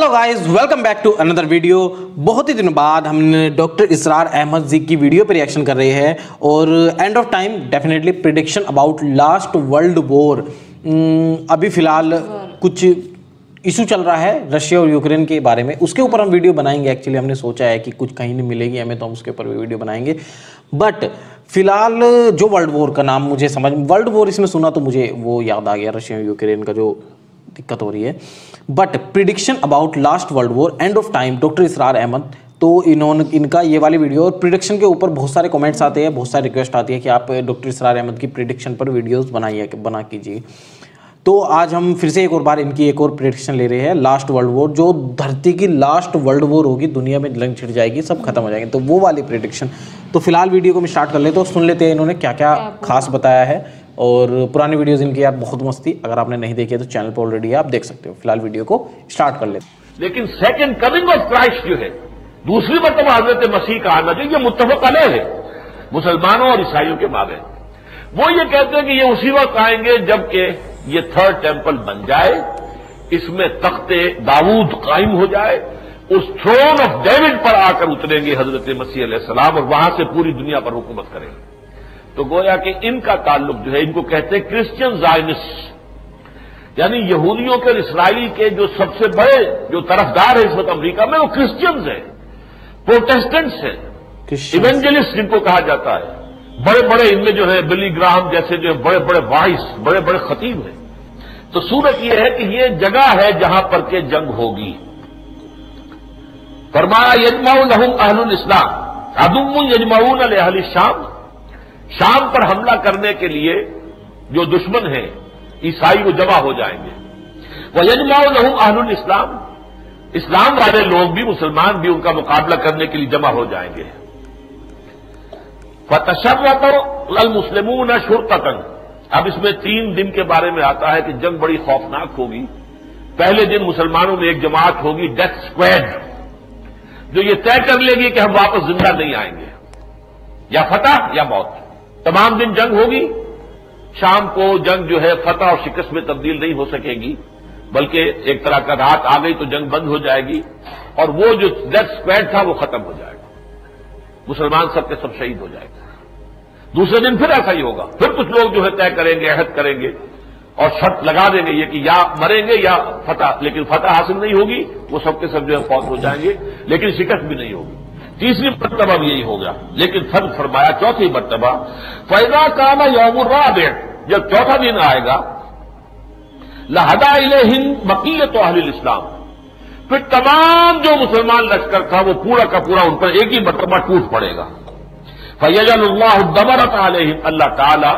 Hello guys welcome back to another video बहुत ही दिनों बाद हमने डॉक्टर इसरार अहमद जी की वीडियो पर रिएक्शन कर रहे हैं और end of time definitely prediction about last world war अभी फ़िलहाल कुछ इशू चल रहा है रशिया और यूक्रेन के बारे में। उसके ऊपर हम वीडियो बनाएँगे. एक्चुअली हमने सोचा है कि कुछ कहीं नहीं मिलेगी हमें तो हम उसके ऊपर भी वीडियो बनाएँगे। बट फ़िलहाल जो वर्ल्ड वॉर का नाम मुझे समझ वर्ल्ड वॉर इसमें सुना तो मुझे वो याद आ गया रशिया और यूक्रेन का जो दिक्कत हो रही है। But prediction about last world war end of time doctor Israr Ahmad तो इन्होंने इनका ये वाली वीडियो और प्रिडिक्शन के ऊपर बहुत सारे कमेंट्स आते हैं बहुत सारी रिक्वेस्ट आती है कि आप डॉक्टर इसरार अहमद की प्रिडिक्शन पर वीडियोस बनाइए बना कीजिए। तो आज हम फिर से एक और बार इनकी एक और प्रिडिक्शन ले रहे हैं लास्ट वर्ल्ड वॉर जो धरती की लास्ट वर्ल्ड वॉर होगी दुनिया में लंग छिड़ जाएगी सब खत्म हो जाएँगे। तो वो वाली प्रिडिक्शन तो फ़िलहाल वीडियो को हम स्टार्ट कर लेते तो सुन लेते हैं इन्होंने क्या क्या खास बताया है। और पुरानी वीडियोस इनकी यार बहुत मस्ती अगर आपने नहीं देखी है तो चैनल पर ऑलरेडी आप देख सकते हो। फ़िलहाल वीडियो को स्टार्ट कर लेते लेकिन सेकंड कमिंग ऑफ़ क्राइस्ट जो है, दूसरी मरतबा हज़रत मसीह का आना जो, ये मुतफक अलह है। मुसलमानों और ईसाइयों के माबे वो ये कहते हैं कि ये उसी वक्त आएँगे जबकि ये थर्ड टेंपल बन जाए, इसमें तख्ते दाऊद कायम हो जाए, उस थ्रोन ऑफ़ डेविड पर आकर उतरेंगे हज़रत मसीह सलाम और वहाँ से पूरी दुनिया पर हुकूमत करेंगे। तो गोया कि इनका ताल्लुक जो है इनको कहते हैं क्रिश्चियन जायनिस्ट यानी यहूदियों के और इसराइली के जो सबसे बड़े जो तरफदार है इस वक्त अमरीका में वो क्रिश्चियंस हैं। प्रोटेस्टेंट्स हैं। इवेंजलिस्ट जिनको कहा जाता है। बड़े बड़े इनमें जो है बिली ग्राहम जैसे जो बड़े बड़े वाइस बड़े बड़े खतीब हैं। तो सूरत यह है कि ये जगह है जहाँ पर के जंग होगी। फरमाया यजमाउल अहम अहलुल इस्लाम। अदुम यजमाउन अहल शाम। शाम पर हमला करने के लिए जो दुश्मन हैं, ईसाई वो जमा हो जाएँगे। वह यजमाओ लहू आहनुल इस्लाम। इस्लाम वाले लोग भी, मुसलमान भी उनका मुकाबला करने के लिए जमा हो जाएँगे। फतशर्रत मुस्लिमून शुरतन अब इसमें तीन दिन के बारे में आता है कि जंग बड़ी खौफनाक होगी। पहले दिन मुसलमानों में एक जमात होगी, डेथ स्क्वेड, जो ये तय कर लेगी कि हम वापस ज़िंदा नहीं आएँगे। या फतह या मौत। तमाम दिन जंग होगी। शाम को जंग जो है फतह और शिकस्त में तब्दील नहीं हो सकेगी, बल्कि एक तरह का रात आ गई तो जंग बंद हो जाएगी, और वो जो डेथ स्क्वैड था वो खत्म हो जाएगा। मुसलमान सबके सब शहीद हो जाएगा। दूसरे दिन फिर ऐसा ही होगा। फिर कुछ लोग जो है तय करेंगे, अहद करेंगे, और शर्त लगा देंगे ये कि या मरेंगे या फतह। लेकिन फतह हासिल नहीं होगी, वो सबके सब जो है फौत हो जाएँगे, लेकिन शिकस्त भी नहीं होगी। तीसरी मरतबा भी यही हो गया। लेकिन फ़र्क फरमाया, चौथी मरतबा, फैजा काना यौमुर्राबे जब चौथा दिन आएगा, लहदा हिंद बकीयत अहल इस्लाम। फिर तमाम जो मुसलमान लश्कर था, वो पूरा का पूरा उन पर एक ही मरतबा टूट पड़ेगा। फैजल्लादमरत आलहिम अल्लाह ताला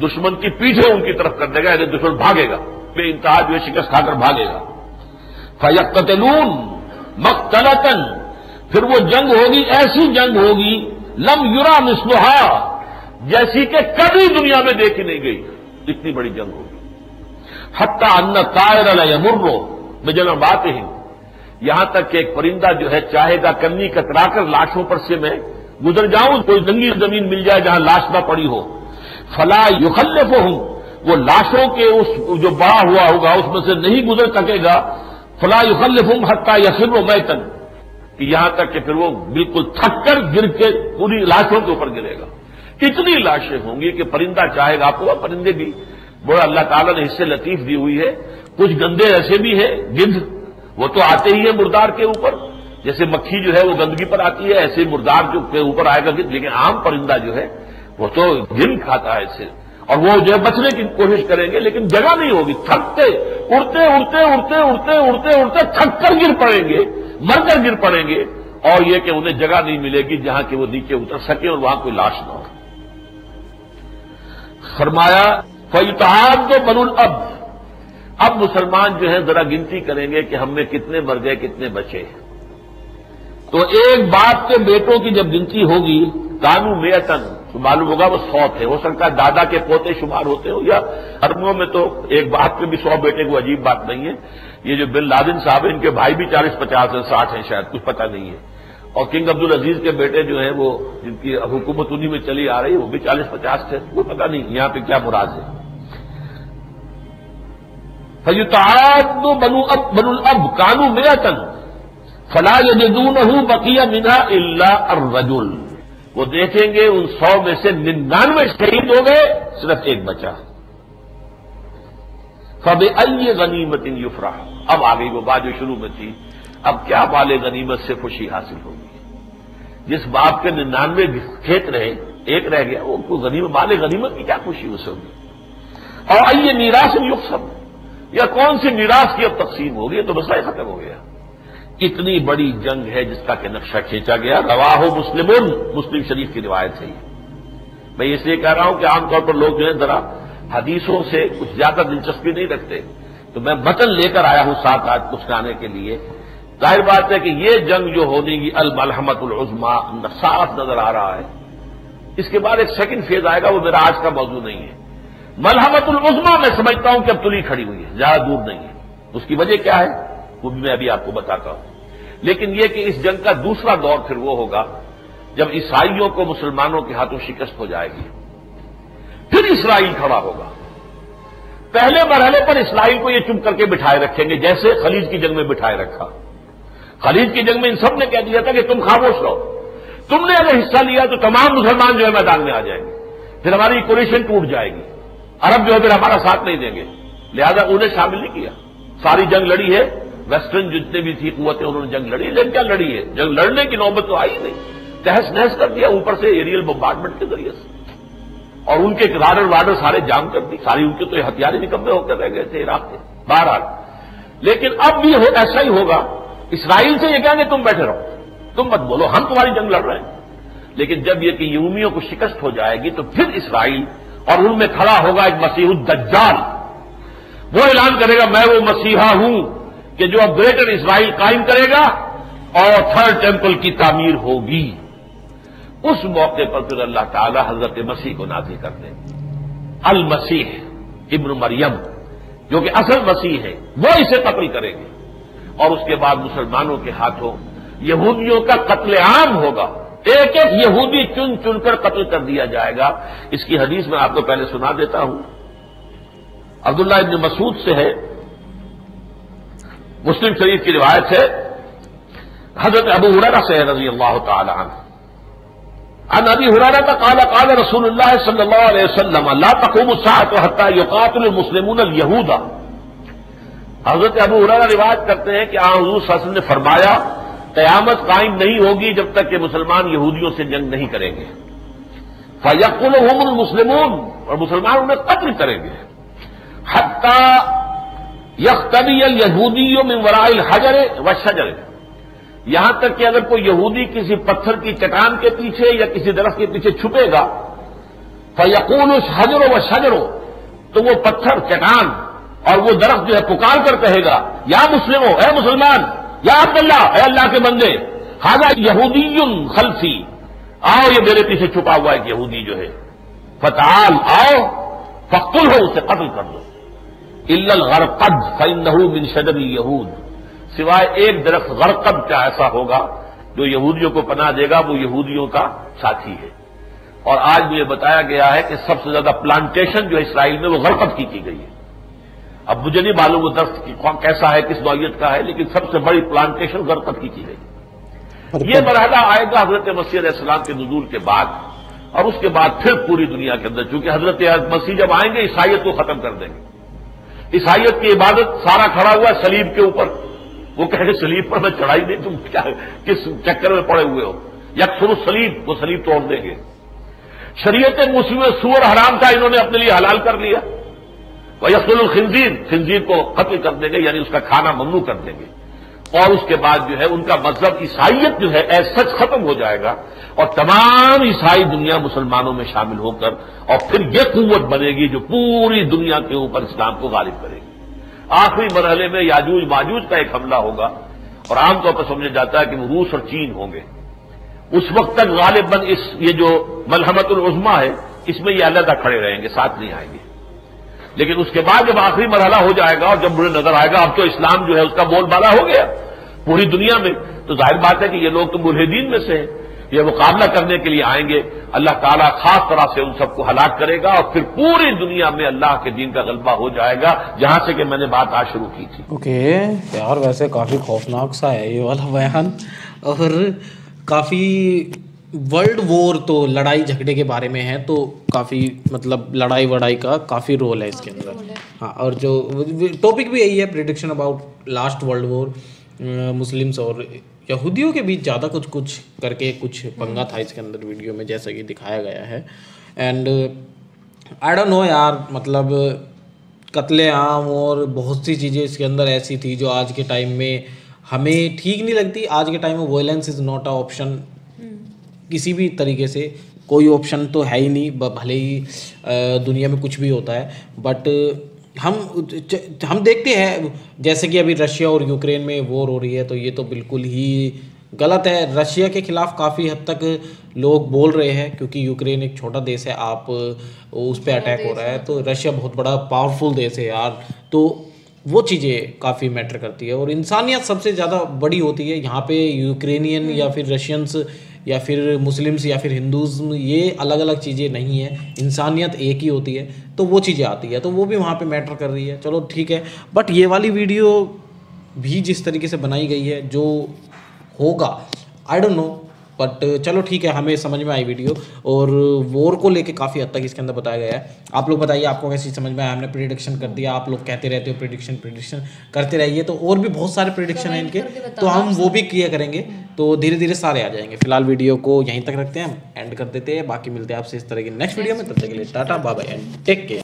दुश्मन की पीछे उनकी तरफ़ कर देगा, यानी दुश्मन भागेगा। बे इंतहा जो शिकस्त खाकर भागेगा। फयकतलून मकतलतन फिर वो जंग होगी, ऐसी जंग होगी, लम युरा मिसलुहा, जैसी कि कभी दुनिया में देखी नहीं गई। इतनी बड़ी जंग होगी। हत्ता अन्न तायर यमुर्रो। मैं जब बात ही। यहाँ तक कि एक परिंदा जो है चाहेगा कन्नी कतराकर लाशों पर से मैं गुजर जाऊँ, कोई नंगी ज़मीन मिल जाए जहाँ लाश ना पड़ी हो। फला युखल्लफ हूँ वो लाशों के उस, जो बड़ा हुआ होगा, उसमें से नहीं गुजर सकेगा। फला युखल्लफ हूँ हत्ता यसिर मैतन। कि यहाँ तक कि फिर वो बिल्कुल थककर गिर के पूरी लाशों के ऊपर गिरेगा। कितनी लाशें होंगी कि परिंदा चाहेगा? आपको परिंदे भी बड़ा अल्लाह ताला ने हिस्से लतीफ दी हुई है। कुछ गंदे ऐसे भी हैं, गिद्ध, वो तो आते ही है मुर्दार के ऊपर। जैसे मक्खी जो है, वो गंदगी पर आती है, ऐसे मुर्दार जो के ऊपर आएगा गिद्ध लेकिन आम परिंदा जो है, वो तो गिन खाता है इससे। और वो जो है, बचने की कोशिश करेंगे, लेकिन जगह नहीं होगी। थकते, उड़ते उड़ते उड़ते उड़ते उड़ते उड़ते थक कर गिर पड़ेंगे। मरकर गिर पड़ेंगे और यह कि उन्हें जगह नहीं मिलेगी जहाँ कि वो नीचे उतर सके और वहाँ कोई लाश न हो। फरमाया फयुतहाब तो बनुल अब। अब मुसलमान जो है जरा गिनती करेंगे कि हमें कितने मर गए, कितने बचे। तो एक बाप के बेटों की जब गिनती होगी कानू मेयतन तो मालूम होगा वो सौ थे। हो सकता है दादा के पोते शुमार होते हो, या अरबों में तो एक बाप के भी सौ बेटे को अजीब बात नहीं है। ये जो बिन लादिन साहब है, इनके भाई भी चालीस, पचास है, साठ है शायद, कुछ पता नहीं है। और किंग अब्दुल अज़ीज़ के बेटे जो है, वो जिनकी हुकूमत उन्हीं में चली आ रही है वो भी चालीस, पचास थे। वो पता नहीं, यहाँ पे क्या मुराद है। फयुताद बनु अब, बनुल अब, कानू मेतन फला यदून हूँ बकिया मिना इल्ला रजुल वो देखेंगे उन सौ में से निन्यानवे शहीद हो गए, सिर्फ़ एक बचा। फब अय गनीमत इन युफरा। अब आ गई वो बात जो शुरू में थी, अब क्या बाले गनीमत से खुशी हासिल होगी? जिस बाप के निन्यानवे खेत रहे, एक रह गया, वो गनीमत, बाले गनीमत की क्या खुशी उसे होगी? और अय निराश युग सब या कौन सी निराश की अब तकसीम होगी? तो मसला खत्म हो गया। इतनी बड़ी जंग है जिसका कि नक्शा खींचा गया। रवाहो मुस्लिम मुस्लिम शरीफ की रिवायत है मैं इसलिए कह रहा हूँ कि आमतौर पर लोग जो है जरा हदीसों से कुछ ज़्यादा दिलचस्पी नहीं रखते। तो मैं मतन लेकर आया हूँ साथ आज कुछ गाने के लिए। ज़ाहिर बात है कि ये जंग जो होने की अल मलहमतुलमा साफ़ नज़र आ रहा है। इसके बाद एक सेकंड फ़ेज़ आएगा, वो मेरा आज का मौजू नहीं है। मलहमतुलमा मैं समझता हूँ कि अब तुली खड़ी हुई है, ज़्यादा दूर नहीं है। उसकी वजह क्या है? वो भी मैं अभी आपको बताता हूँ। लेकिन यह कि इस जंग का दूसरा दौर फिर वो होगा, जब ईसाइयों को मुसलमानों के हाथों शिकस्त हो जाएगी। फिर इसराइल खड़ा होगा। पहले मरहले पर इसराइल को ये चुप करके बिठाए रखेंगे, जैसे खलीज की जंग में बिठाए रखा। खलीज की जंग में इन सबने कह दिया था कि तुम खामोश रहो। तुमने अगर हिस्सा लिया तो तमाम मुसलमान जो है मैदान में आ जाएँगे। फिर हमारी इक्वेशन टूट जाएगी। अरब जो है फिर हमारा साथ नहीं देंगे। लिहाजा उन्हें शामिल नहीं किया। सारी जंग लड़ी है। वेस्टर्न जितने भी थी कुतें उन्होंने जंग लड़ी लेकिन क्या लड़ी है? जंग लड़ने की नौबत तो आई नहीं। तहस नहस कर दिया ऊपर से एरियल बम्बार्टमेंट के ज़रिए से। और उनके राडर वाडर सारे जाम कर दी सारी उनके तो हथियार निकम्मे होकर रह गए थे इराक के बहरहाल। लेकिन अब भी हो, ऐसा ही होगा। इसराइल से ये कहेंगे तुम बैठे रहो। तुम मत बोलो हम तुम्हारी जंग लड़ रहे हैं। लेकिन जब ये कि यूमियों को शिकस्त हो जाएगी तो फिर इसराइल और उनमें खड़ा होगा एक मसीह दज्जाल वो ऐलान करेगा मैं वो मसीहा हूँ कि जो अब ग्रेटर इसराइल कायम करेगा और थर्ड टेंपल की तामीर होगी। उस मौके पर फिर अल्लाह ताला हज़रत मसीह को नाजिल कर दे। अल मसीह इब्न मरियम, जो कि असल मसीह है, वो इसे कत्ल करेंगे। और उसके बाद मुसलमानों के हाथों यहूदियों का कत्लेआम होगा। एक एक यहूदी चुन चुनकर कत्ल कर दिया जाएगा। इसकी हदीस मैं आपको पहले सुना देता हूँ। अब्दुल्ला इब्न मसूद से है। मुस्लिम शरीफ की रिवायत है, हज़रत अबू हुररा से रज़ी अल्लाह तन अबी हुरारा का काला, काल रसूल सल्लल्लाहु अलैहि तकूम हत्ता युकातुल मुस्लिमून यहूदा हज़रत अबू हुरारा रिवायत करते हैं कि, आ, हजूर ने फरमाया, कयामत कायम नहीं होगी जब तक कि मुसलमान यहूदियों से जंग नहीं करेंगे। फयकुल मुस्लिमून, और मुसलमान उन्हें कत्ल करेंगे। हत्ता यख्तबी यहूदियों में वराइल हजर व शजर। यहाँ तक कि अगर कोई यहूदी किसी पत्थर की चटान के पीछे या किसी दरख्त के पीछे छुपेगा फयकून उस हजरो व शजरो तो वो पत्थर चटान और वो दरख्त जो है पुकार कर कहेगा, या मुस्लिमो है मुसलमान, या अब्दुल्ला है अल्लाह के बंदे, हाजा यहूदी खलफी, आओ ये मेरे पीछे छुपा हुआ एक यहूदी जो है, फताल, आओ, फक्तुल हो उसे कत्ल कर दो। इल्ल गरकद फैनहू मिन शदर यहूद। सिवाय एक दरख्त गरकद का ऐसा होगा जो यहूदियों को पना देगा वो यहूदियों का साथी है। और आज मुझे बताया गया है कि सबसे ज़्यादा प्लांटेशन जो इसराइल में वो गरकद की की गई है। अब मुझे नहीं मालूम वो दरख्त कैसा है किस नौयत का है लेकिन सबसे बड़ी प्लांटेशन गरकद की की गई। ये मरहला आएगा हज़रत मसीह सलाम के नजूल के बाद और उसके बाद फिर पूरी दुनिया के अंदर चूँकि हज़रत मसीह जब आएँगे ईसाइत को खत्म कर देंगे। ईसाइत की इबादत सारा खड़ा हुआ है सलीब के ऊपर। वो कहे सलीब पर मैं चढ़ाई नहीं तुम क्या, किस चक्कर में पड़े हुए हो? यकसुर सलीब, वो सलीब तोड़ देंगे। शरीयत मुस्लिम सुअर हराम था, इन्होंने अपने लिए हलाल कर लिया। वह यसुल खिंजीर खिंजीर को खत्म कर देंगे, यानी उसका खाना ममनू कर देंगे। और उसके बाद जो है उनका मज़हब ईसाइत जो है ऐसा सच खत्म हो जाएगा और तमाम ईसाई दुनिया मुसलमानों में शामिल होकर और फिर यह कुत बनेगी जो पूरी दुनिया के ऊपर इस्लाम को गालिब करेगी। आखिरी मरहले में याजूज माजूज का एक हमला होगा और आमतौर पर समझा जाता है कि वो रूस और चीन होंगे। उस वक्त तक गालिबन इस, ये जो मलहमतुल उजमा है, इसमें ये अलहदा खड़े रहेंगे, साथ नहीं आएँगे। लेकिन उसके बाद जब आखिरी मरहला हो जाएगा और जब मुझे नज़र आएगा अब तो इस्लाम जो है उसका बोलबाला हो गया पूरी दुनिया में। तो ज़ाहिर बात है कि ये लोग तो मुलहदीन में से हैं। ये मुकाबला करने के लिए आएँगे। अल्लाह ताला खास तरह से उन सबको हलाक करेगा और फिर पूरी दुनिया में अल्लाह के दिन का गलबा हो जाएगा जहाँ से कि मैंने बात आज शुरू की थी। ओके okay, यार वैसे काफ़ी खौफनाक सा है ये वाला बयान। और काफ़ी वर्ल्ड वॉर तो लड़ाई झगड़े के बारे में है तो काफ़ी मतलब लड़ाई वड़ाई का काफ़ी रोल है इसके अंदर। हाँ। और जो टॉपिक भी यही है prediction about last world war Muslims और यहूदियों के बीच ज़्यादा कुछ कुछ करके कुछ पंगा था इसके अंदर वीडियो में जैसा कि दिखाया गया है। एंड आई डोंट नो यार मतलब कत्ले आम और बहुत सी चीज़ें इसके अंदर ऐसी थी जो आज के टाइम में हमें ठीक नहीं लगती। आज के टाइम में violence is not a option किसी भी तरीके से कोई ऑप्शन तो है ही नहीं भले ही दुनिया में कुछ भी होता है बट हम हम देखते हैं जैसे कि अभी रशिया और यूक्रेन में वॉर हो रही है तो ये तो बिल्कुल ही गलत है। रशिया के खिलाफ काफ़ी हद तक लोग बोल रहे हैं क्योंकि यूक्रेन एक छोटा देश है आप उस पर अटैक हो रहा है तो रशिया बहुत बड़ा पावरफुल देश है यार। तो वो चीज़ें काफ़ी मैटर करती है और इंसानियत सबसे ज़्यादा बड़ी होती है यहाँ पे यूक्रेनियन या फिर रशियंस या फिर मुस्लिम्स या फिर हिंदूज़, ये अलग अलग चीज़ें नहीं है। इंसानियत एक ही होती है तो वो चीज़ें आती है। तो वो भी वहाँ पे मैटर कर रही है। चलो, ठीक है। बट ये वाली वीडियो भी जिस तरीके से बनाई गई है, जो होगा आई डोंट नो बट चलो ठीक है हमें समझ में आई वीडियो और वॉर को लेके काफ़ी हद तक इसके अंदर बताया गया है। आप लोग बताइए आपको कैसी समझ में आया? हमने प्रिडिक्शन कर दिया आप लोग कहते रहते हो प्रिडिक्शन प्रिडिक्शन करते रहिए। तो और भी बहुत सारे प्रिडिक्शन हैं इनके तो हम वो भी किया करेंगे। तो धीरे धीरे सारे आ जाएँगे। फ़िलहाल वीडियो को यहीं तक रखते हैं हम एंड कर देते हैं। बाकी मिलते हैं आपसे इस तरह की नेक्स्ट वीडियो में तब तक के लिए tata bye and take care